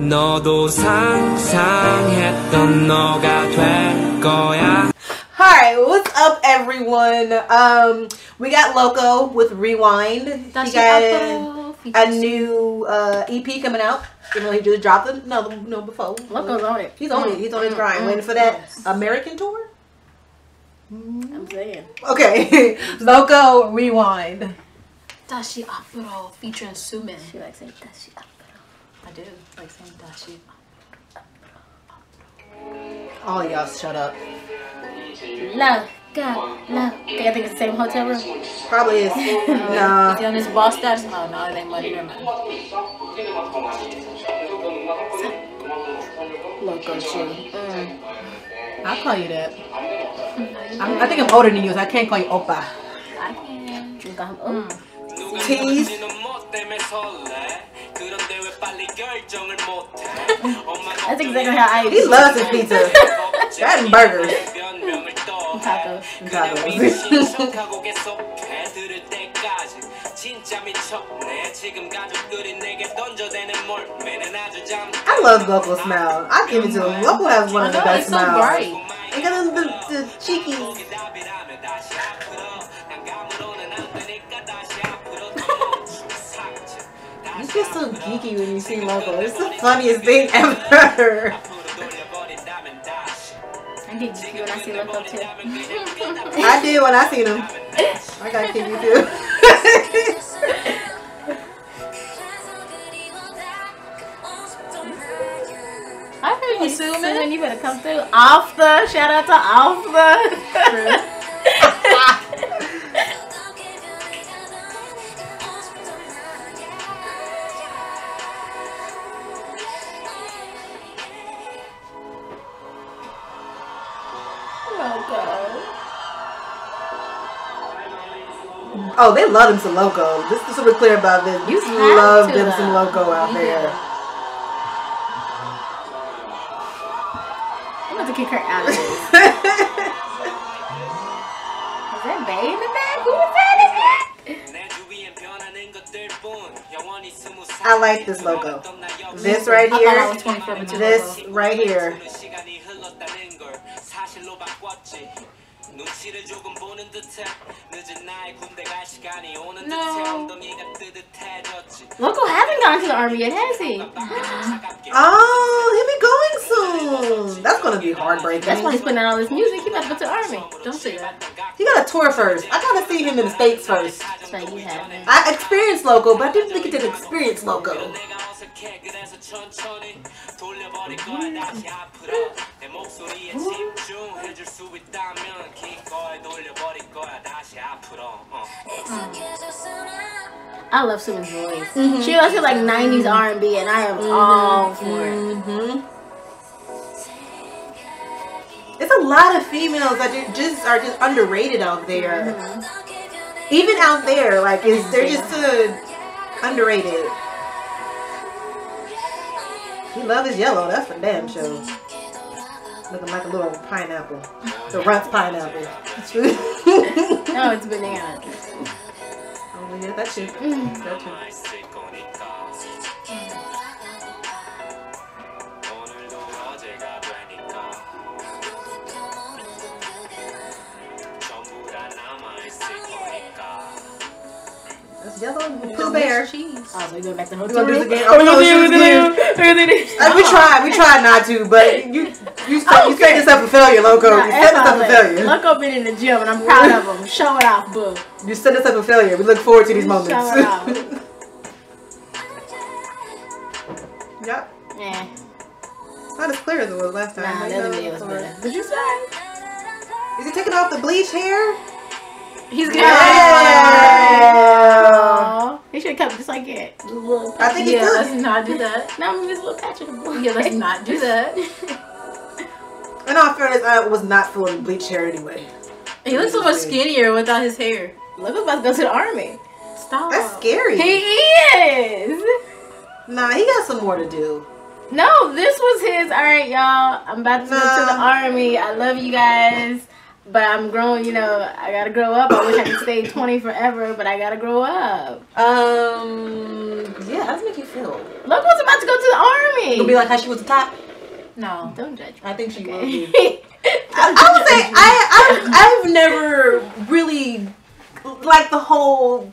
너도 상상했던 너가 될 거야 Hi, what's up everyone? Um, we got Loco with Rewind. He got a new uh, EP coming out. Even though he just dropped it. No, no, before. Loco's on it. He's on mm, it. He's on his mm, grind. Mm, Waiting for that American tour? I'm saying. Okay. Loco, Rewind. Dashi Apuro featuring Sumin. She likes it. Dashi Apuro. I do like saying 다시. All y'all shut up. Love, God, love. Okay, I think it's the same hotel room. Probably is. nah. Is he on his boss status? Oh no, it ain't money. Never mind. Loco shoe. I'll call you that. I'm, I think I'm older than you, so I can't call you Oppa. I can. Look at him. Mm. Tease. That's exactly how I He loves his pizza. That and burgers. Tacos. I I love Loco smile. I give it to him. Loco has one of the know, best it's so smiles. bright. And got the, the, the cheekies. You get so geeky when you see Loco. It's the funniest thing ever. I did you when I see Loco too. I did when I seen him. I got kick you too. I heard you, Sumin, Sumin. you better come through. Off the. Shout out to Off the. Oh, they love him some Loco. This is super clear about this. You love them some though. Loco out there. I'm about to kick her out of this. Is that Bay in the back? Who was that in there? I like this logo. This right I thought I was here. 24 but This right here. Loco hasn't gone to the army yet, has he? Oh, he'll be going soon. That's gonna be heartbreaking. That's why he's putting out all this music. He about to go to the army. Don't say that. He got a tour first. I gotta see him in the states first. That's you haven't. I experienced Loco, but I didn't think it did experience Loco. Mm-hmm. I love Sumin's voice. Mm-hmm. She also like 90s R&B, and I am mm-hmm. all for it. hmm It's a lot of females that just are just underrated out there. Even out there, like is they're just uh, underrated. He love his yellow. That's for damn sure. Looking like a little pineapple. The Runtz pineapple. No, it's banana. oh yeah, that shit. Mm. That shit. That's yellow. Pooh Bear. Cheese. Oh, so we going back to the We hotel gonna do room? this again? Oh, gonna no, do shoot it again? We're gonna do this. Uh, we tried, we tried not to, but you you set, you set yourself a failure, Loco. Nah, You set yourself a failure. Loco been in the gym, and I'm proud of him. Show it off, boo. You set yourself a failure. We look forward to these moments. Show it off. yep. Yeah. It's not as clear as it was last time. Nah, the other video was better. Did you say? Is he taking off the bleach hair? He's good. Yeah. Aw. He should have kept just like it. A little I think he Yeah, let's not do that. Now I'm just a little patch of the blue. Yeah, let's not do that. In all fairness, I was not feeling bleach hair anyway. He looks so much skinnier without his hair. Look about to go to the army. Stop. That's scary. He is. Nah, he got some more to do. No, this was his. All right, y'all. I'm about to go to the army. I love you guys. But I'm growing, you know, I gotta grow up. I wish I could stay 20 forever, but I gotta grow up. Um, yeah, how does it make you feel? Loco's about to go to the army. You'll be like how she was the top. No. Don't judge me. I think she will be. I, I would say I, I I've never really like the whole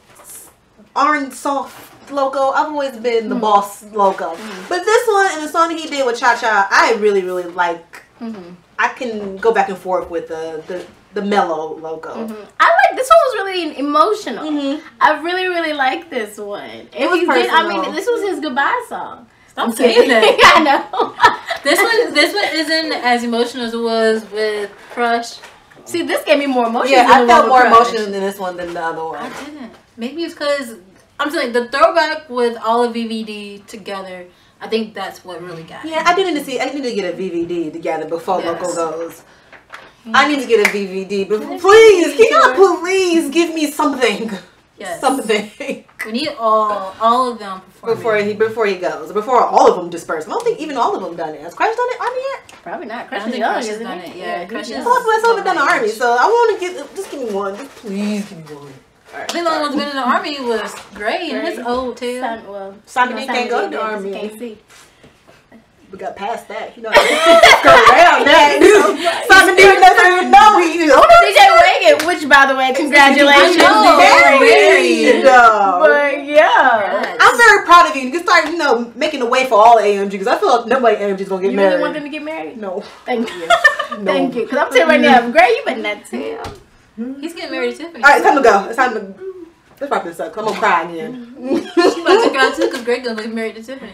orange soft loco. I've always been the boss Loco, but this one and the song he did with Cha Cha, I really really like. Mhm. I can go back and forth with the the, the mellow Loco. Mhm. I like this one was really emotional. Mhm. I really really like this one. If was you did, I mean, this was his goodbye song. Stop saying that. I know. This one, this one isn't as emotional as it was with Crush. See, this gave me more emotion. Yeah, than I the felt more with Crush. emotion in this one than the other one. I didn't. Maybe it's because I'm saying the throwback with all of VVD together. I think that's what really got. Yeah, I did need to see. I need to get a VVD together before Yes. Loco goes. I need to get a VVD, but please, can you please give me something, Yes. something We need all all of them performing. before he before he goes, before all of them disperse. I don't think even all of them done it. Has Crush done it? Army yet? Probably not. I Crush is young, Crush has isn't done he? it. Yeah, he's Crush young. is- Well, that's all done the army, so I want to get. Just give me one. Please give me one. I think the only one that's been in the army was Gray, and he's old too. Son, well, Simon no, D can't go to did the 'cause army. Can't see. We got past that. You know, go around that. Simon D doesn't even know he. DJ Wegun, which by the way, congratulations. I know. DJ Married. Wegun. But yeah. Yes. I'm very proud of you. You can start, you know, making a way for all AMG because I feel like nobody AMG is gonna get You married. really want them to get married? no, Thank you. no. Thank you. Because I'm telling you right now, Gray, you better not tell. He's getting married to Tiffany. All right, it's time to go. It's time to. Let's wrap this up. 'cause I'm gonna cry again. She's about to go too because Greg gonna get married to Tiffany.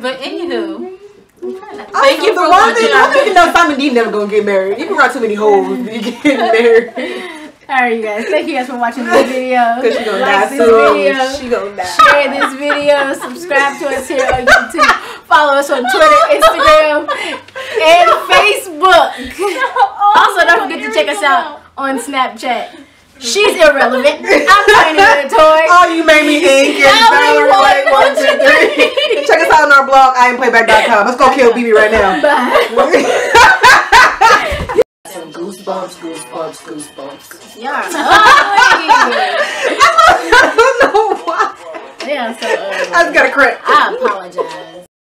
But anywho, Thank you for watching I our- think you know Simon D never gonna get married. He been around too many hoes to be getting married. All right, you guys. Thank you guys for watching this video. Cause she gonna Like die this soon. video. She gonna die. Share this video. Subscribe to us here on YouTube. Follow us on Twitter, Instagram, and Facebook. Also, don't forget to check us out on Snapchat. She's irrelevant. I'm Tiny Little Toy. Oh, you made me ink and Valerie Valerie White, White, one, two, three. Check us out on our blog, INPlayback.com. Let's go kill BB right now. Bye. Some goosebumps, goosebumps, goosebumps. Are. I don't know why. They so. I just got a crack. I apologize.